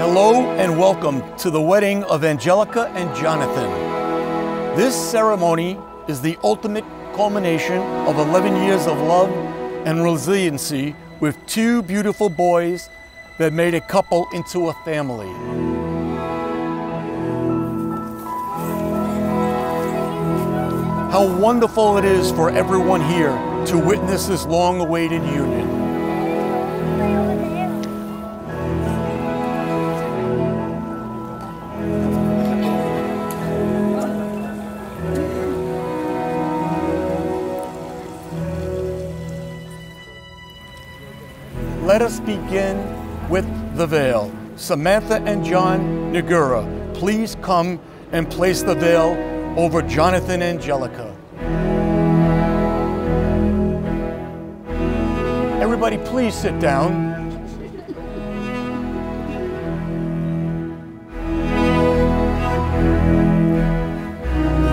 and welcome to the wedding of Angelica and Jonathan. This ceremony is the ultimate culmination of 11 years of love and resiliency with two beautiful boys that made a couple into a family. How wonderful it is for everyone here to witness this long awaited union. Let us begin with the veil. Samantha and John Nagura, please come and place the veil over Jonathan Angelica. Everybody, please sit down.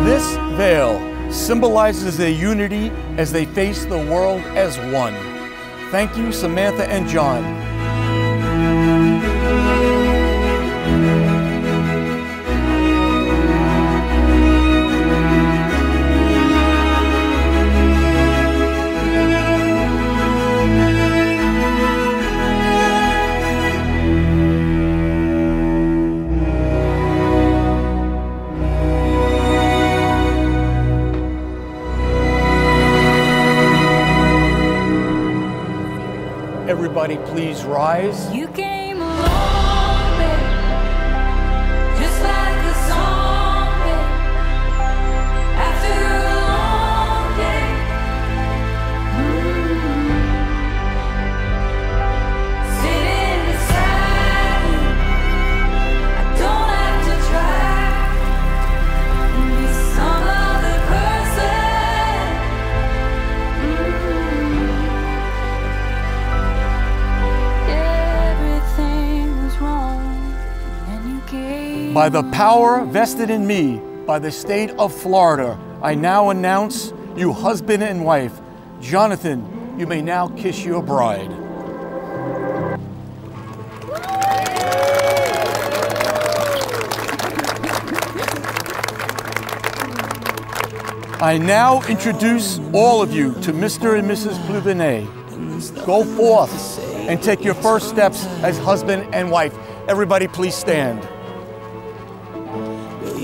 This veil symbolizes their unity as they face the world as one. Thank you, Samantha and John. Everybody, please rise. You came By the power vested in me by the state of Florida, I now announce you husband and wife. Jonathan, you may now kiss your bride. I now introduce all of you to Mr. and Mrs. Pluvinet. Go forth and take your first steps as husband and wife. Everybody, please stand.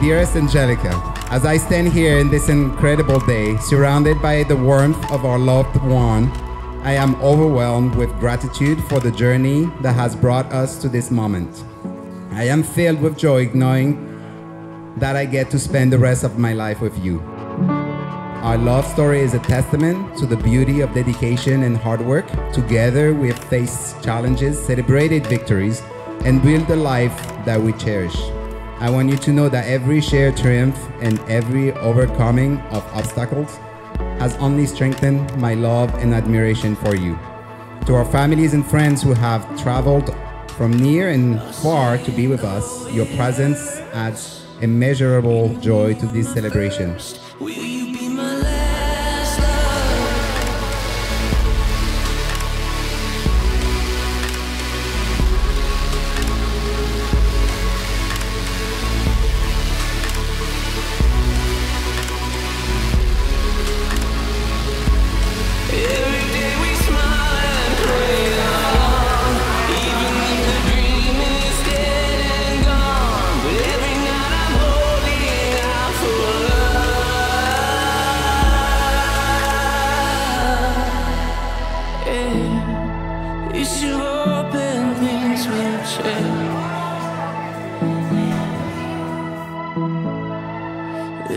dearest Angelica, as I stand here in this incredible day, surrounded by the warmth of our loved one, I am overwhelmed with gratitude for the journey that has brought us to this moment. I am filled with joy knowing that I get to spend the rest of my life with you. Our love story is a testament to the beauty of dedication and hard work. Together, we have faced challenges, celebrated victories, and built the life that we cherish. I want you to know that every shared triumph and every overcoming of obstacles has only strengthened my love and admiration for you. To our families and friends who have traveled from near and far to be with us, your presence adds immeasurable joy to this celebration. shit.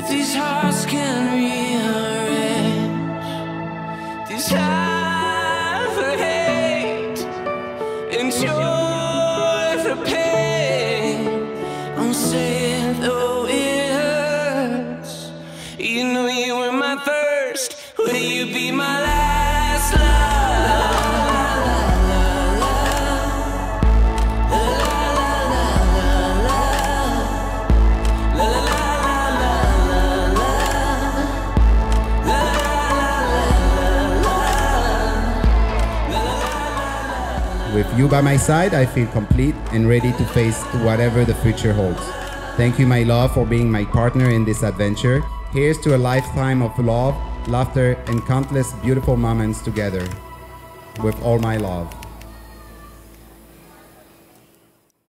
These hearts can rearrange. These half hate and. You by my side, I feel complete and ready to face whatever the future holds. Thank you, my love, for being my partner in this adventure. Here's to a lifetime of love, laughter, and countless beautiful moments together. With all my love.